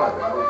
Father.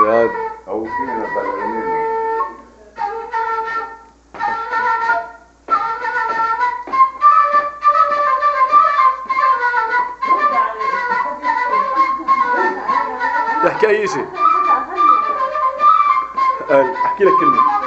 زياد او فينا بلغنين تحكي اي شيء احكي لك كلمه